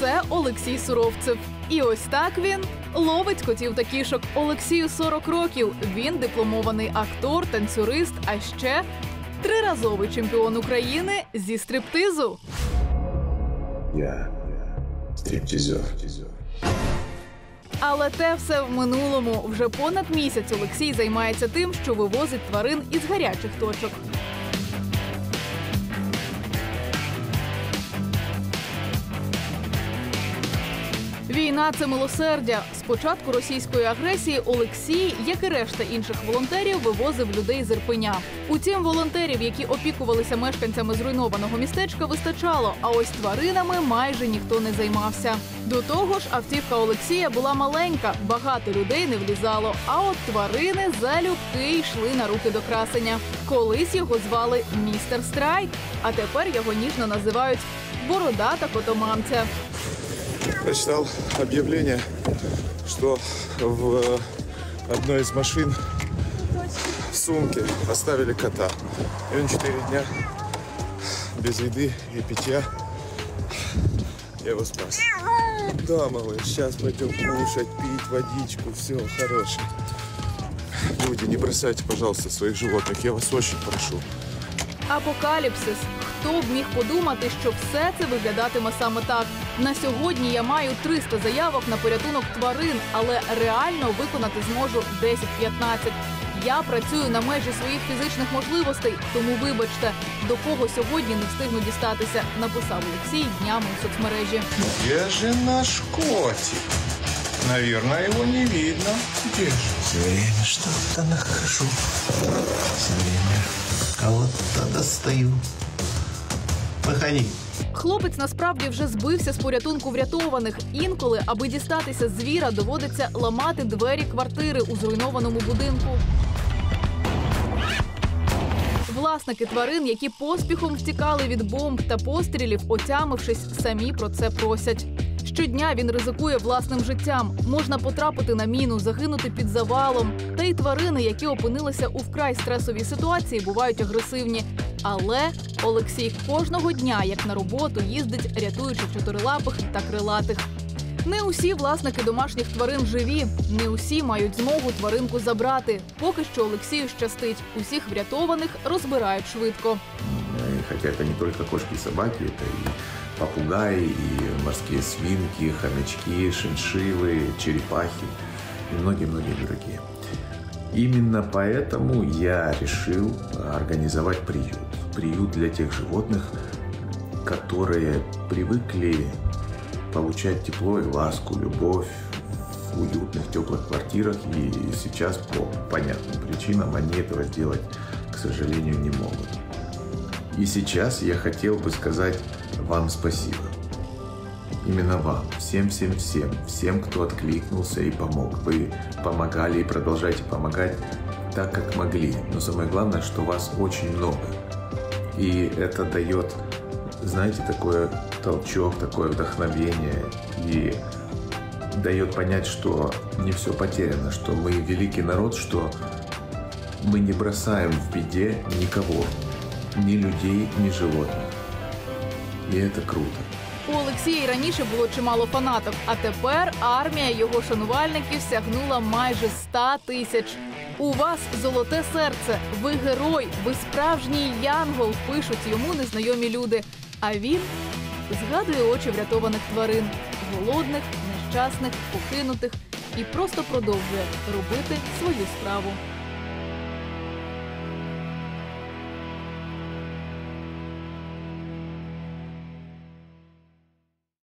Це Олексій Суровцев. І ось так він ловить котів та кішок. Олексію 40 років. Він дипломований актор, танцюрист, а ще триразовий чемпіон України зі стриптизу. Я стриптизер. Але те все в минулому. Вже понад місяць Олексій займається тим, що вивозить тварин із гарячих точок. Війна це милосердя. З початку російської агресії Олексій, як і решта інших волонтерів, вивозив людей з Ірпеня. Утім, волонтерів, які опікувалися мешканцями зруйнованого містечка, вистачало. А ось тваринами майже ніхто не займався. До того ж, автівка Олексія була маленька, багато людей не влізало. А от тварини залюбки йшли на руки до красення. Колись його звали містер Страйк, а тепер його ніжно називають бородата котомамця. Прочитал объявление, что в одной из машин в сумке оставили кота. И он четыре дня без еды и питья. Я его спас. Да, малыш, сейчас пойдем кушать, пить водичку, все, хороший. Люди, не бросайте, пожалуйста, своих животных, я вас очень прошу. Апокаліпсис. Хто б міг подумати, що все це виглядатиме саме так? На сьогодні я маю 300 заявок на порятунок тварин, але реально виконати зможу 10-15. Я працюю на межі своїх фізичних можливостей, тому вибачте, до кого сьогодні не встигну дістатися, написав Олексій днями у соцмережі. Где же наш котик? Наверное, его не видно. Где же? Все время что-то нахожу. Все время кого-то достаю. Выходи. Хлопець насправді вже збився з порятунку врятованих. Інколи, аби дістатися звіра, доводиться ламати двері квартири у зруйнованому будинку. Власники тварин, які поспіхом втікали від бомб та пострілів, отямившись, самі про це просять. Щодня він ризикує власним життям. Можна потрапити на міну, загинути під завалом. Та й тварини, які опинилися у вкрай стресовій ситуації, бувають агресивні. Але Олексій кожного дня, як на роботу, їздить, рятуючи чотирилапих та крилатих. Не усі власники домашніх тварин живі, не усі мають змогу тваринку забрати. Поки що Олексію щастить. Усіх врятованих розбирають швидко. Э, Хотя это не только кошки и собаки, это и попугаи, и морские свинки, хомячки, шиншиллы, черепахи и многие-многие другие. Именно поэтому я решил организовать приют. Приют для тех животных, которые привыкли получать тепло и ласку, любовь в уютных, теплых квартирах. И сейчас по понятным причинам они этого сделать, к сожалению, не могут. И сейчас я хотел бы сказать вам спасибо. Именно вам, всем-всем-всем, всем, кто откликнулся и помог. Вы помогали и продолжаете помогать так, как могли. Но самое главное, что вас очень много. И это дает, знаете, такой толчок, такое вдохновение. И дает понять, что не все потеряно, что мы великий народ, что мы не бросаем в беде никого, ни людей, ни животных. И это круто. У Олексія й раніше було чимало фанаток, а тепер армія його шанувальників сягнула майже 100 тисяч. У вас золоте серце, ви герой, ви справжній янгол, пишуть йому незнайомі люди. А він згадує очі врятованих тварин, голодних, нещасних, покинутих і просто продовжує робити свою справу.